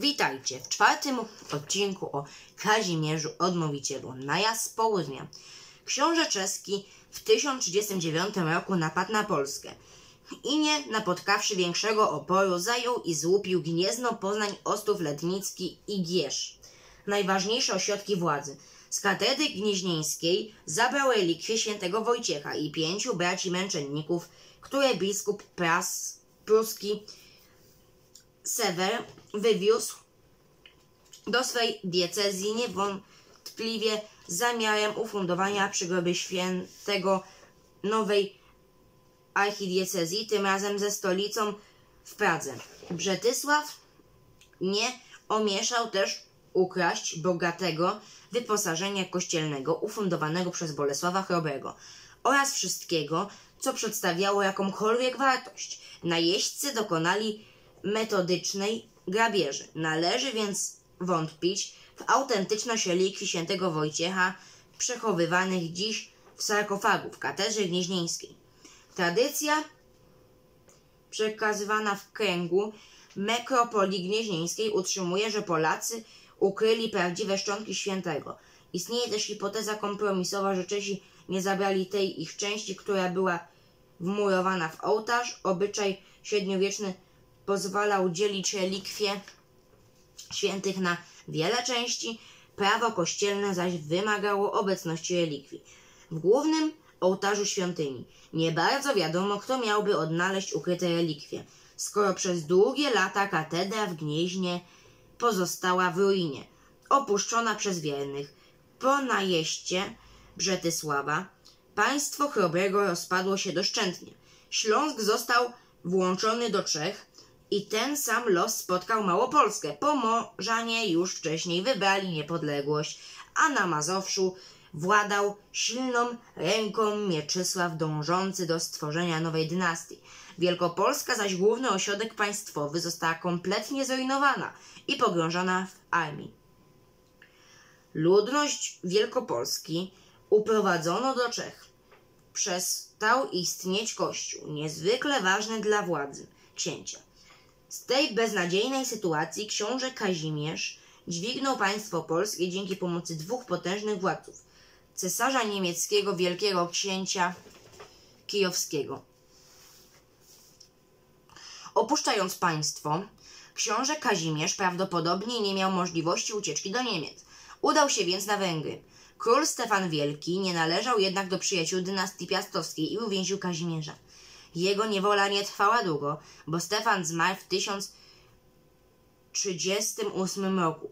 Witajcie w czwartym odcinku o Kazimierzu Odmówicielu. Najazd z południa. Książę czeski w 1039 roku napadł na Polskę i nie napotkawszy większego oporu zajął i złupił Gniezno, Poznań, Ostów, Letnicki i Gierz. Najważniejsze ośrodki władzy. Z katedry gnieźnieńskiej zabrał relikwie świętego Wojciecha i pięciu braci męczenników, które biskup Pras, pruski Sewer wywiózł do swej diecezji niewątpliwie zamiarem ufundowania przygroby świętego nowej archidiecezji, tym razem ze stolicą w Pradze. Brzetysław nie omieszał też ukraść bogatego wyposażenia kościelnego ufundowanego przez Bolesława Chrobrego oraz wszystkiego, co przedstawiało jakąkolwiek wartość. Najeźdźcy dokonali metodycznej grabieży. Należy więc wątpić w autentyczność relikwii świętego Wojciecha przechowywanych dziś w sarkofagu w katedrze gnieźnieńskiej. Tradycja przekazywana w kręgu nekropolii gnieźnieńskiej utrzymuje, że Polacy ukryli prawdziwe szczątki świętego. Istnieje też hipoteza kompromisowa, że Czesi nie zabrali tej ich części, która była wmurowana w ołtarz. Obyczaj średniowieczny pozwalał dzielić relikwie świętych na wiele części, prawo kościelne zaś wymagało obecności relikwii. W głównym ołtarzu świątyni nie bardzo wiadomo, kto miałby odnaleźć ukryte relikwie, skoro przez długie lata katedra w Gnieźnie pozostała w ruinie, opuszczona przez wiernych. Po najeździe Brzetysława państwo Chrobrego rozpadło się doszczętnie. Śląsk został włączony do Czech, i ten sam los spotkał Małopolskę. Pomorzanie już wcześniej wybrali niepodległość, a na Mazowszu władał silną ręką Mieczysław dążący do stworzenia nowej dynastii. Wielkopolska zaś główny ośrodek państwowy została kompletnie zrujnowana i pogrążona w armii. Ludność Wielkopolski uprowadzono do Czech. Przestał istnieć kościół, niezwykle ważny dla władzy księcia. Z tej beznadziejnej sytuacji książę Kazimierz dźwignął państwo polskie dzięki pomocy dwóch potężnych władców cesarza niemieckiego, wielkiego księcia kijowskiego. Opuszczając państwo, książę Kazimierz prawdopodobnie nie miał możliwości ucieczki do Niemiec. Udał się więc na Węgry. Król Stefan Wielki nie należał jednak do przyjaciół dynastii piastowskiej i uwięził Kazimierza. Jego niewola nie trwała długo, bo Stefan zmarł w 1038 roku.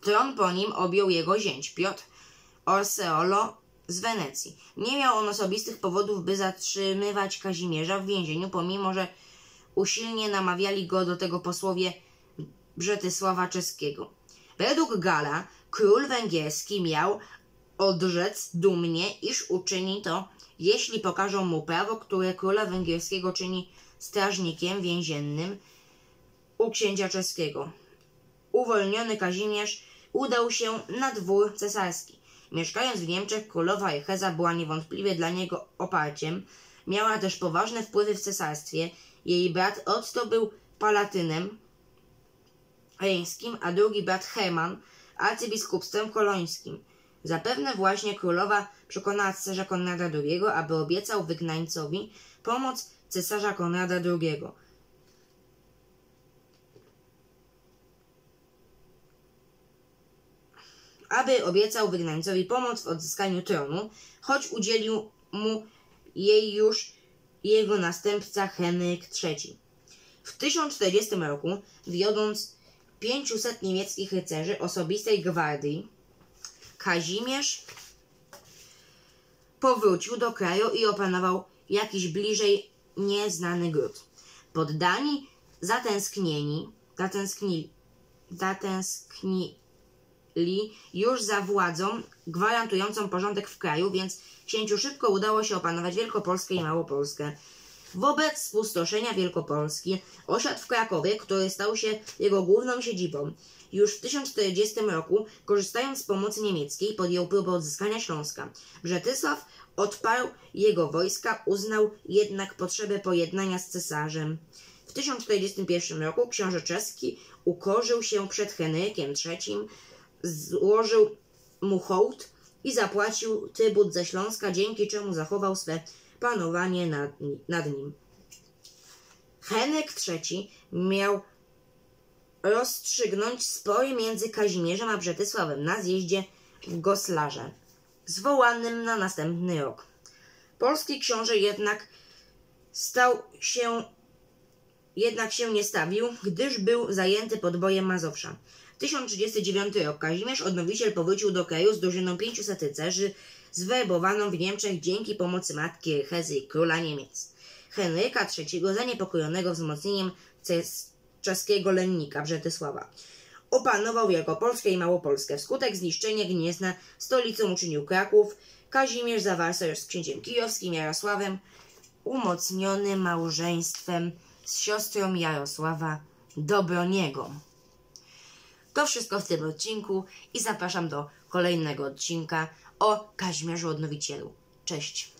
Tron po nim objął jego zięć Piotr Orseolo z Wenecji. Nie miał on osobistych powodów, by zatrzymywać Kazimierza w więzieniu, pomimo że usilnie namawiali go do tego posłowie Brzetysława Czeskiego. Według Gala król węgierski miał odrzec dumnie, iż uczyni to jeśli pokażą mu prawo, które króla węgierskiego czyni strażnikiem więziennym u księcia czeskiego. Uwolniony Kazimierz udał się na dwór cesarski. Mieszkając w Niemczech, królowa Echeza była niewątpliwie dla niego oparciem. Miała też poważne wpływy w cesarstwie. Jej brat Otto był palatynem reńskim, a drugi brat Herman arcybiskupstwem kolońskim. Zapewne właśnie królowa przekonała cesarza Konrada II, aby obiecał wygnańcowi pomoc cesarza Konrada II. Aby obiecał wygnańcowi pomoc w odzyskaniu tronu, choć udzielił mu jej już jego następca Henryk III. W 1040 roku, wiodąc 500 niemieckich rycerzy osobistej gwardii, Kazimierz powrócił do kraju i opanował jakiś bliżej nieznany gród. Poddani zatęsknieni, zatęsknili, zatęsknili już za władzą gwarantującą porządek w kraju, więc księciu szybko udało się opanować Wielkopolskę i Małopolskę. Wobec spustoszenia Wielkopolski osiadł w Krakowie, który stał się jego główną siedzibą. Już w 1040 roku, korzystając z pomocy niemieckiej, podjął próbę odzyskania Śląska. Brzetysław odparł jego wojska, uznał jednak potrzebę pojednania z cesarzem. W W 1041 roku książę czeski ukorzył się przed Henrykiem III, złożył mu hołd i zapłacił trybut ze Śląska, dzięki czemu zachował swe panowanie nad, nad nim. Henryk III miał rozstrzygnąć spory między Kazimierzem a Brzetysławem na zjeździe w Goslarze, zwołanym na następny rok. Polski książę jednak stał się jednak się nie stawił, gdyż był zajęty podbojem Mazowsza. W 1039 rok Kazimierz Odnowiciel powrócił do kraju z drużyną 500 rycerzy zwerbowaną w Niemczech dzięki pomocy matki Rychezy króla Niemiec. Henryka III zaniepokojonego wzmocnieniem czeskiego lennika Brzetysława. Opanował Wielkopolskę i Małopolskę. Wskutek zniszczenia Gniezna stolicą uczynił Kraków. Kazimierz zawarł sojusz z księciem kijowskim Jarosławem, umocniony małżeństwem z siostrą Jarosława Dobroniego. To wszystko w tym odcinku i zapraszam do kolejnego odcinka o Kazimierzu Odnowicielu. Cześć!